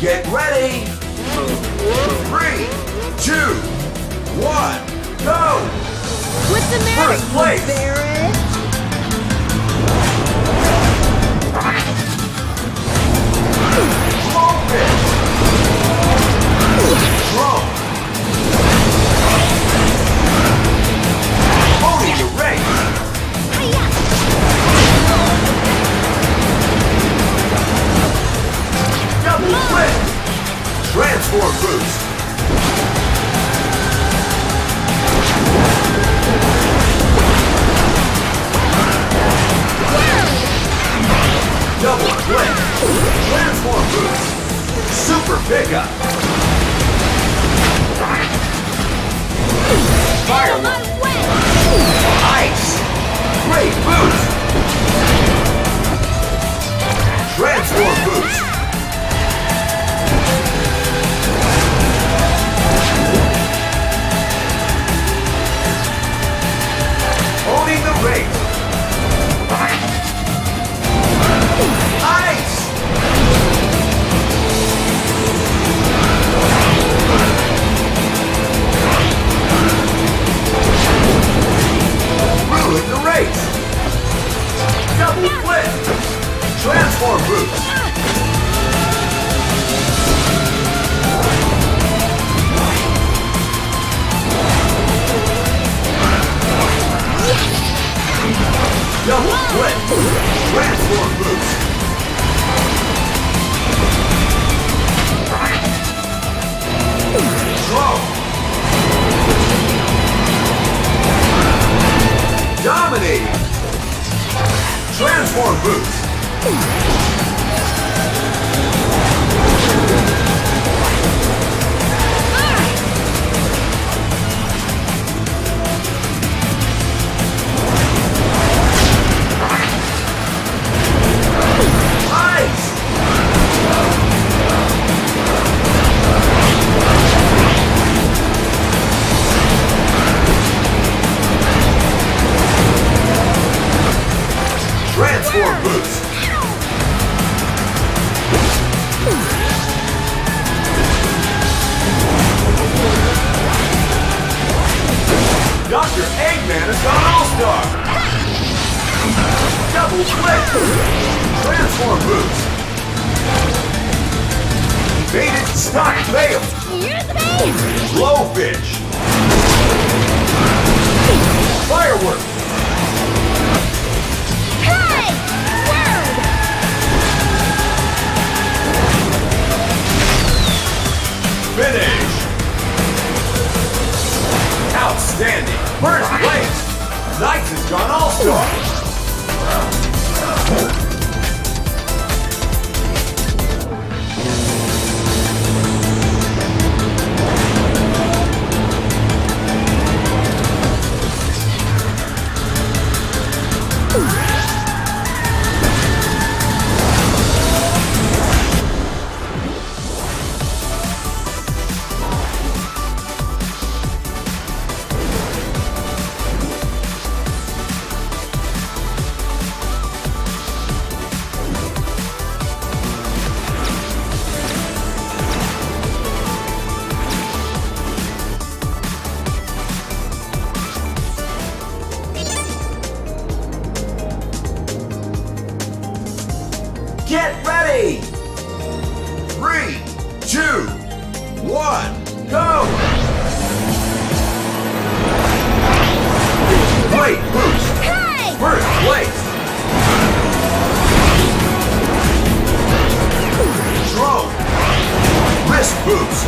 Get ready! Three, two, one, go! What's the matter, First place. Barrett? Low pitch! Transform boost! Double flip! Transform boost! Super pickup! Firework! Ice! Great boost! Transform boost! Double flip! Transform boost! Throw! Dominating! Transform boost! Blowfish! Firework! Hey! Word! Finish! Outstanding! First place! NiGHTS has gone all-star! Ooh. Get ready! Three, two, one, go! Great boost! Hey! First place! Throw! Wrist boost!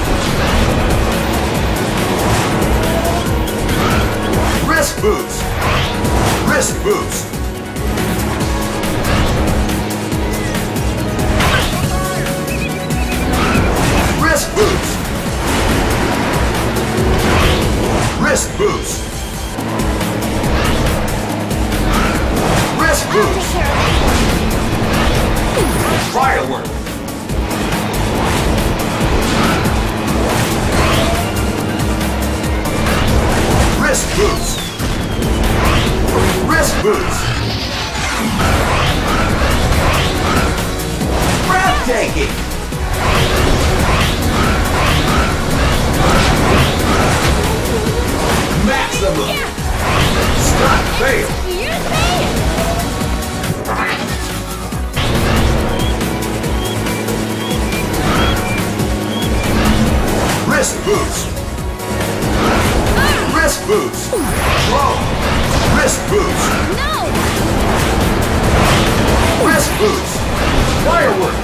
Wrist boost! Wrist boost! Wrist boost! Wrist boost! Wrist boost! Firework! Wrist boost! Wrist boost! Breathtaking! Fail. Excuse me? Wrist boost. Wrist boost. Throw. Wrist boost. No! Wrist boost. Firework.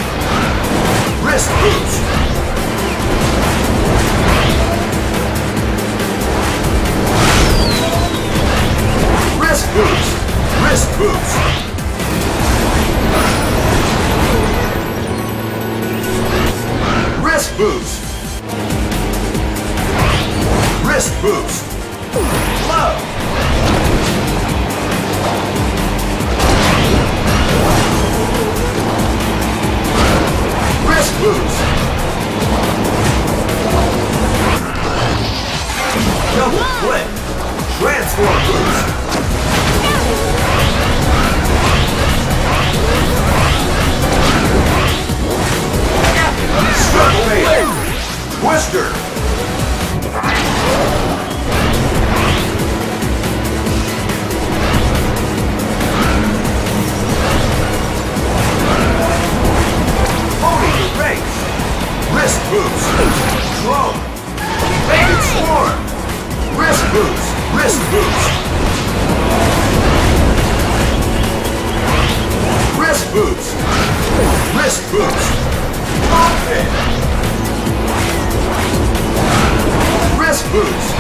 Wrist boost. Boost. Wrist boost. Wrist boost. Wrist boost. Low. Wrist boost. Double flip. Transform boost. Twister. Pony. Wrist boost. Wrist boost.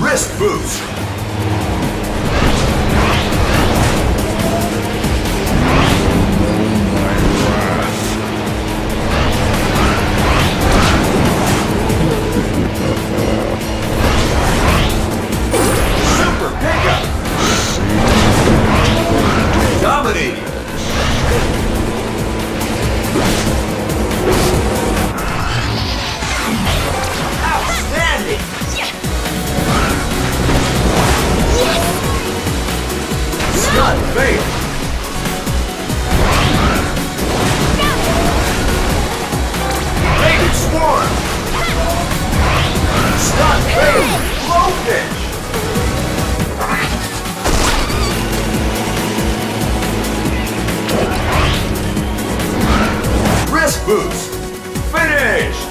Wrist boost. Evaded swarm. Wrist boost. Finished.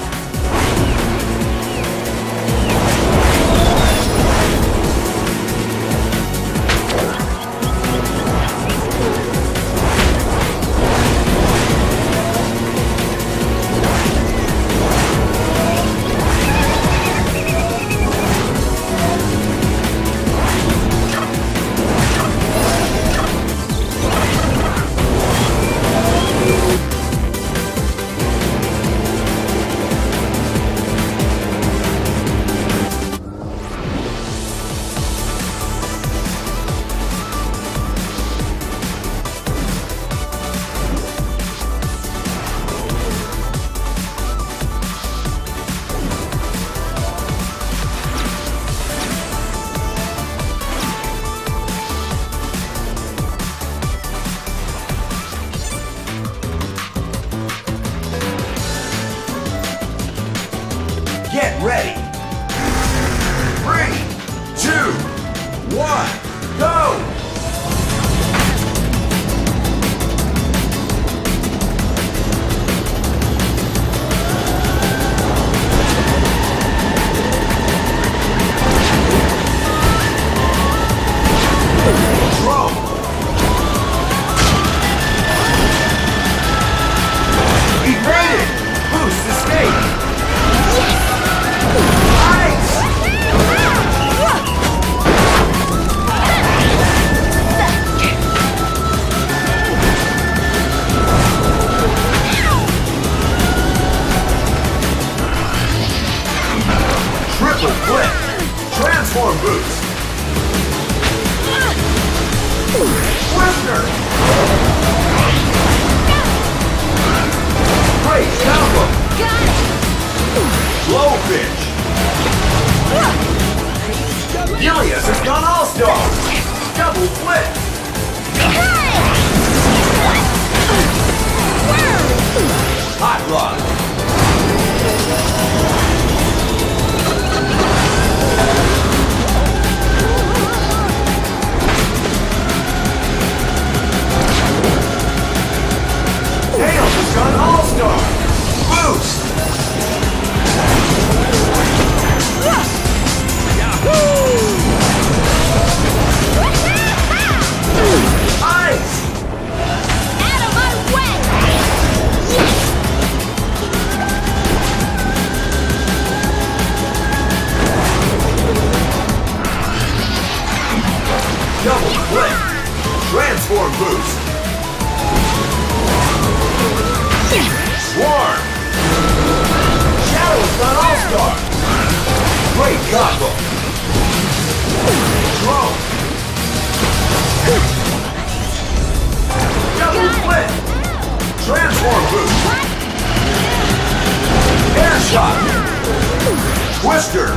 Faster!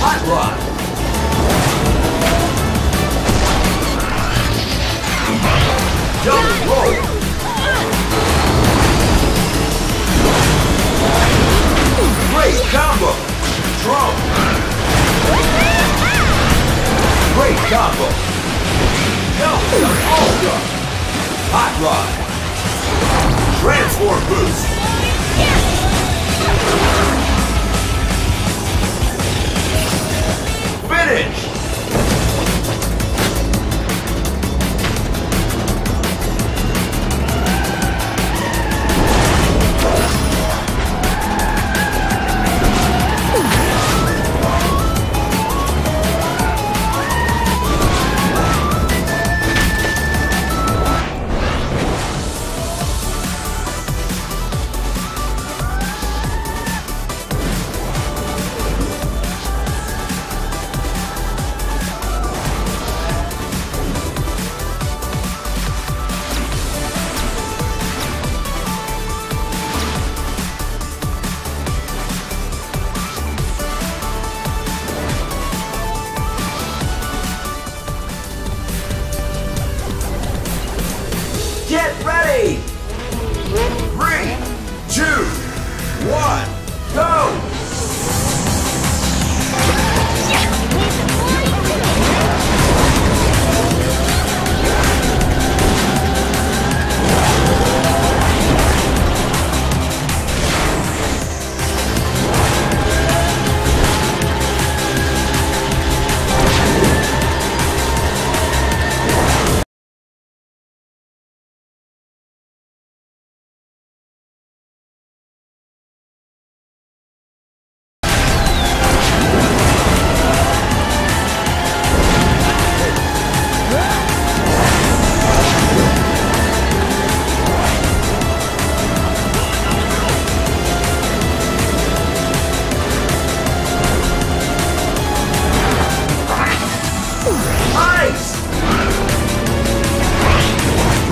Hot Rod! Drone. Great combo. The All-Star. Hot rod. Transform boost. Finish.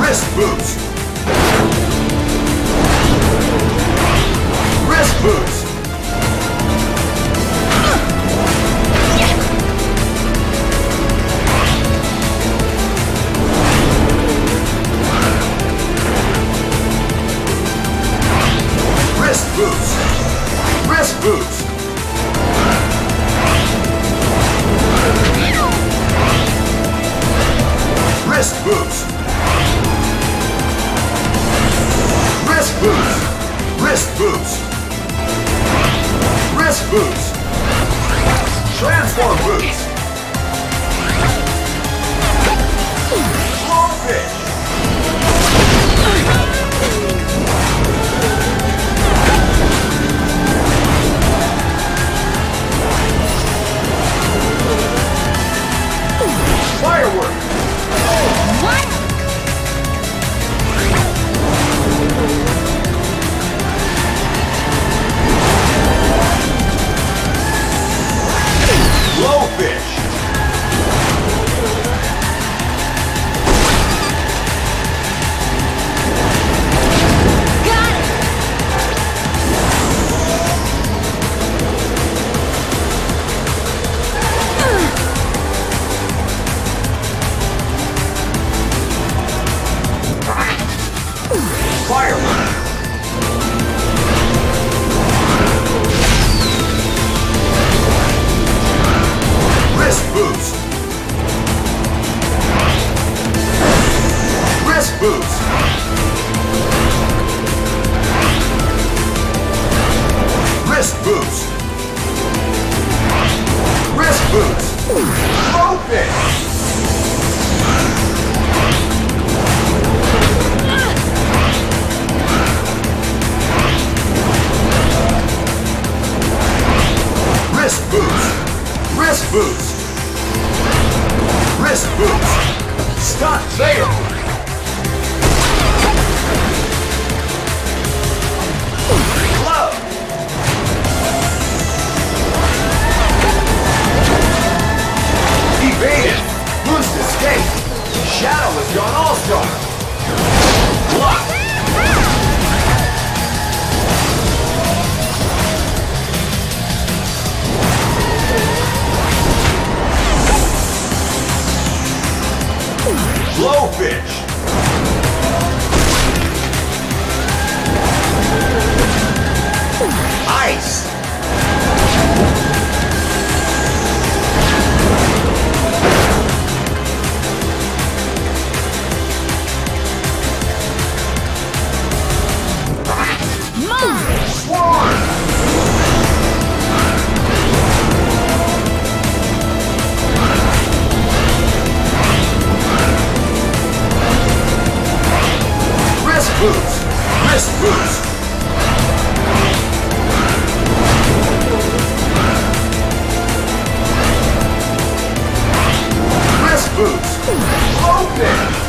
Wrist boost. Wrist boost. Wrist boost. Boost. Transform boost. moves. Open.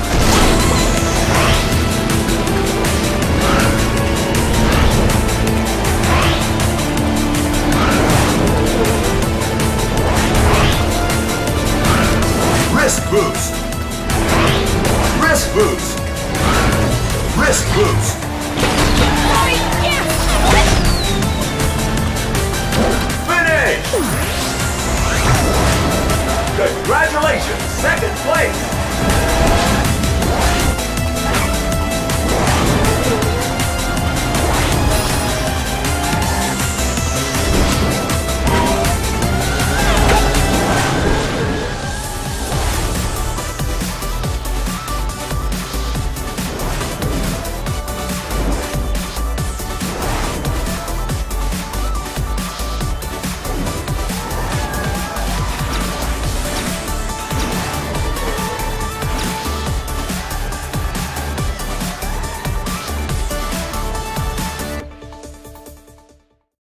Wrist boost. Wrist boost. Wrist boost.